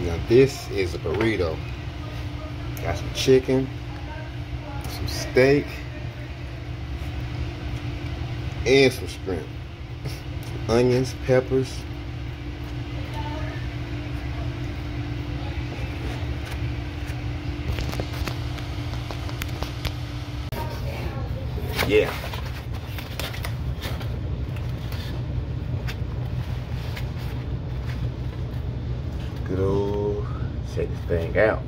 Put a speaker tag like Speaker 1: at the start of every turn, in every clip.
Speaker 1: Now this is a burrito. Got some chicken, some steak, and some shrimp. Onions, peppers. Yeah. Good old check this thing out.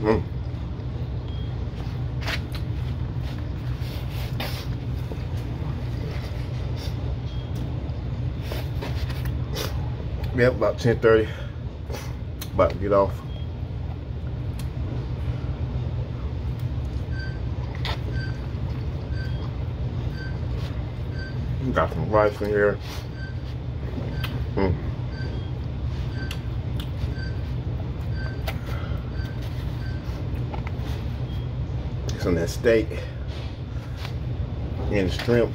Speaker 1: Mm. Yep, about 10.30. About to get off. Got some rice in here. Mm. Some that steak and shrimp.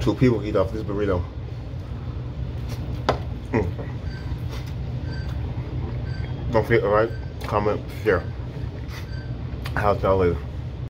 Speaker 1: Two people eat off this burrito. Mm. Don't forget, alright? Comment, share. How's y'all live?